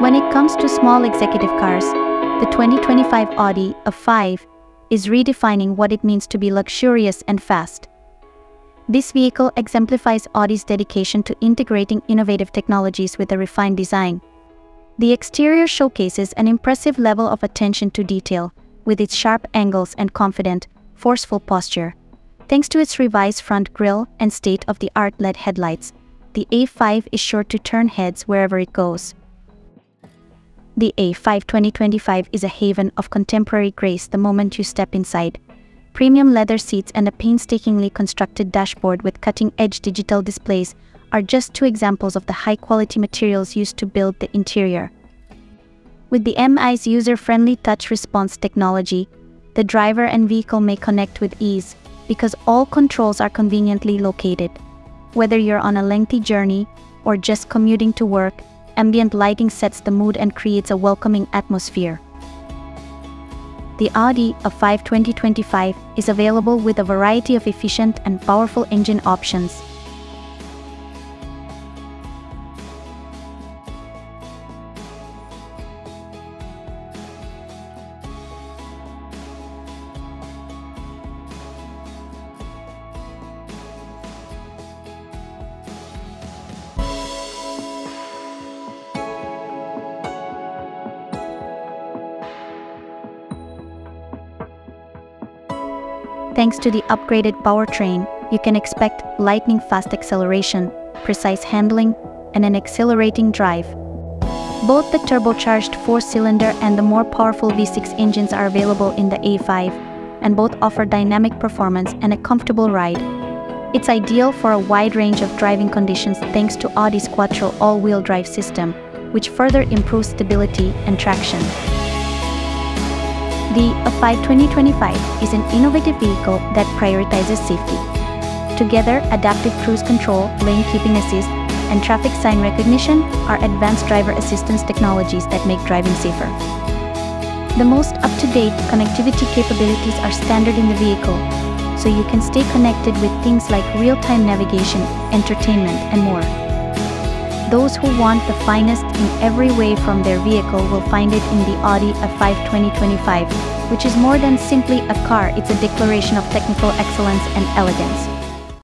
When it comes to small executive cars, the 2025 Audi A5 is redefining what it means to be luxurious and fast. This vehicle exemplifies Audi's dedication to integrating innovative technologies with a refined design. The exterior showcases an impressive level of attention to detail, with its sharp angles and confident, forceful posture. Thanks to its revised front grille and state-of-the-art LED headlights, the A5 is sure to turn heads wherever it goes. The A5 2025 is a haven of contemporary grace the moment you step inside. Premium leather seats and a painstakingly constructed dashboard with cutting-edge digital displays are just two examples of the high-quality materials used to build the interior. With the MMI's user-friendly touch response technology, the driver and vehicle may connect with ease because all controls are conveniently located. Whether you're on a lengthy journey or just commuting to work, ambient lighting sets the mood and creates a welcoming atmosphere. The Audi A5 2025 is available with a variety of efficient and powerful engine options. Thanks to the upgraded powertrain, you can expect lightning-fast acceleration, precise handling, and an exhilarating drive. Both the turbocharged four-cylinder and the more powerful V6 engines are available in the A5, and both offer dynamic performance and a comfortable ride. It's ideal for a wide range of driving conditions thanks to Audi's Quattro all-wheel drive system, which further improves stability and traction. The A5 2025 is an innovative vehicle that prioritizes safety. Together, adaptive cruise control, lane keeping assist, and traffic sign recognition are advanced driver assistance technologies that make driving safer. The most up-to-date connectivity capabilities are standard in the vehicle, so you can stay connected with things like real-time navigation, entertainment, and more. Those who want the finest in every way from their vehicle will find it in the Audi A5 2025, which is more than simply a car, it's a declaration of technical excellence and elegance.